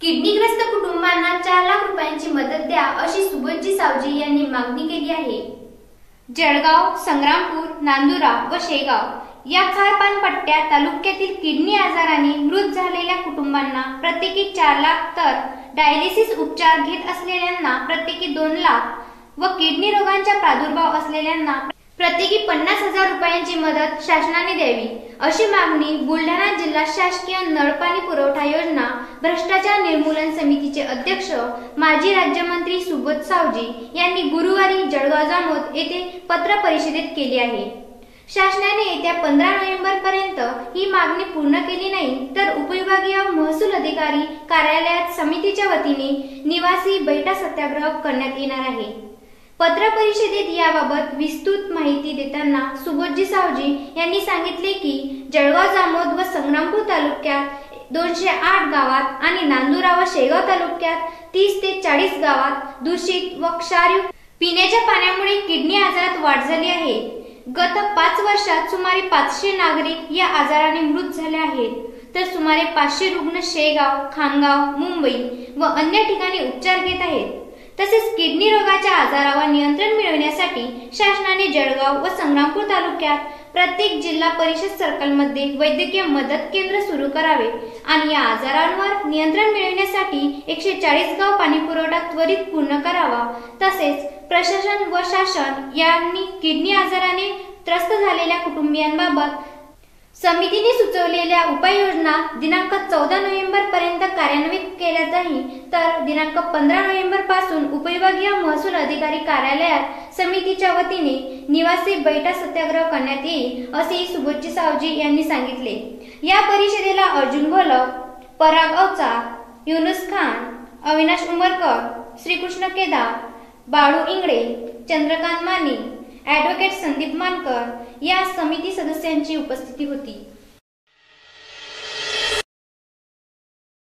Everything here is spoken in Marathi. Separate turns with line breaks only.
किडनीग्रस्त कुटुंबांना चार लाख रुपयांची मदत द्या अशी सुबोधजी सावजी यांनी मागणी केली आहे. जळगाव संग्रामपूर नांदुरा व शेगाव या खारपानपट्ट्या तालुक्यातील किडनी आजाराने मृत झालेल्या कुटुंबांना प्रत्येकी चार लाख तर डायलिसिस उपचार घेत असलेल्यांना प्रत्येकी दोन लाख व किडनी रोगांचा प्रादुर्भाव असलेल्यांना प्रत्येकी पन्नास हजार रुपयांची मदत शासनाने द्यावी अशी मागणी बुलढाणा जिल्हा शासकीय नळपाणी पुरवठा योजना भ्रष्टाचार निर्मूलन समितीचे अध्यक्ष माजी राज्यमंत्री सुबोध सावजी यांनी गुरुवारी जळगाव जामोद येथे पत्र परिषदेत केली आहे. शासनाने येत्या पंधरा नोव्हेंबर पर्यंत ही मागणी पूर्ण केली नाही तर उपविभागीय महसूल अधिकारी कार्यालयात समितीच्या वतीने निवासी बैठा सत्याग्रह करण्यात येणार आहे. पत्र परिषदेत याबाबत विस्तृत माहिती देताना सुबोधजी सावजी यांनी सांगितले की जळगाव जामोद व संग्रामपूर तालुक्यात दोनशे आठ गावात आणि नांदुरा व शेगाव तालुक्यात तीस ते चाळीस गावात दूषित व क्षारयुक्त पिण्याच्या पाण्यामुळे किडनी आजारात वाढ झाली आहे. गत पाच वर्षात सुमारे पाचशे नागरिक या आजाराने मृत झाले आहेत. तर सुमारे पाचशे रुग्ण शेगाव खामगाव मुंबई व अन्य ठिकाणी उपचार घेत आहेत. तसेच किडनी रोगाच्या आजारावर नियंत्रण करण्यासाठी शासनाने जळगाव व संग्रामपूर तालुक्यात प्रत्येक जिल्हा परिषद सर्कलमध्ये वैद्यकीय मदत केंद्र सुरू करावे आणि या आजारांवर नियंत्रण मिळवण्यासाठी एकशे चाळीस गाव पाणी पुरवठा त्वरित पूर्ण करावा तसेच प्रशासन व शासन यांनी किडनी आजाराने त्रस्त झालेल्या कुटुंबियांबाबत समितीने सुचवलेल्या उपाययोजना दिनांक चौदा नोव्हेंबर पर्यंत कार्यान्वित केल्या जाईल तर दिनांक पंधरा नोव्हेंबरपासून उपविभागीय महसूल अधिकारी कार्यालयात समितीच्या वतीने निवासी बैठा सत्याग्रह करण्यात येईल असेही सुबोधजी सावजी यांनी सांगितले. या परिषदेला अर्जुन घोलक पराग अवचा युनुस खान अविनाश उमरकर श्रीकृष्ण केदार बाळू इंगळे चंद्रकांत माने ॲडव्होकेट संदीप मानकर या समिती सदस्यांची उपस्थिती होती.